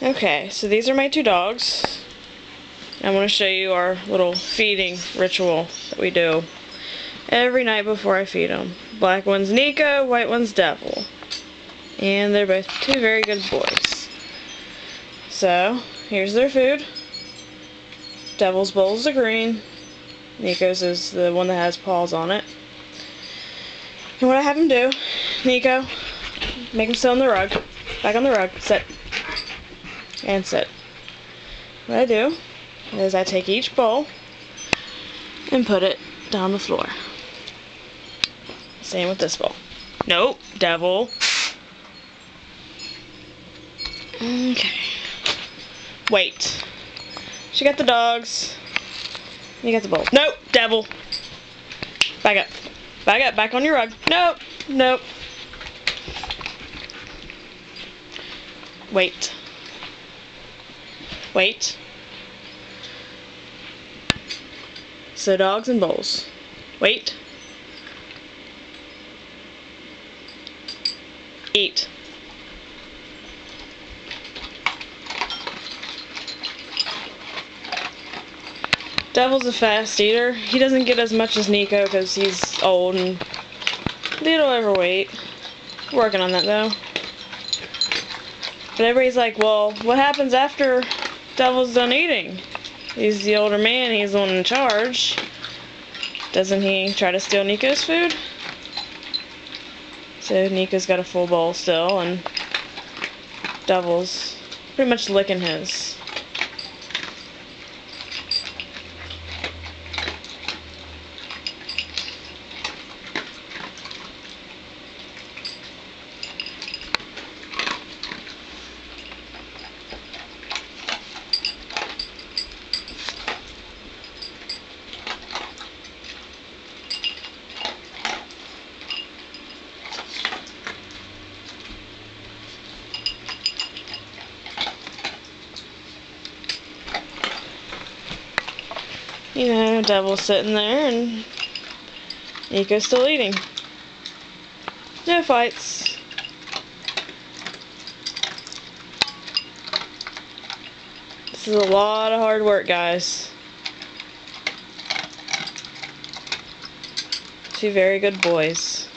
Okay, so these are my two dogs. I'm going to show you our little feeding ritual that we do every night before I feed them. Black one's Neko, white one's Devil. And they're both two very good boys. So, here's their food. Devil's bowl's the green. Neko's is the one that has paws on it. And what I have him do, Neko, make him sit on the rug. Back on the rug. Sit. And sit. What I do is I take each bowl and put it down the floor. Same with this bowl. Nope, devil. Okay. Wait. She got the dogs. You got the bowl. Nope, devil. Back up. Back up. Back on your rug. Nope. Nope. Wait. Wait. So dogs and bowls. Wait. Eat. Devil's a fast eater. He doesn't get as much as Neko because he's old and a little overweight. Working on that though. But everybody's like, well, what happens after Devil's done eating? He's the older man, he's the one in charge. Doesn't he try to steal Neko's food? So Neko's got a full bowl still, and Devil's pretty much licking his. You know, Devil's sitting there and Neko's still eating. No fights. This is a lot of hard work, guys. Two very good boys.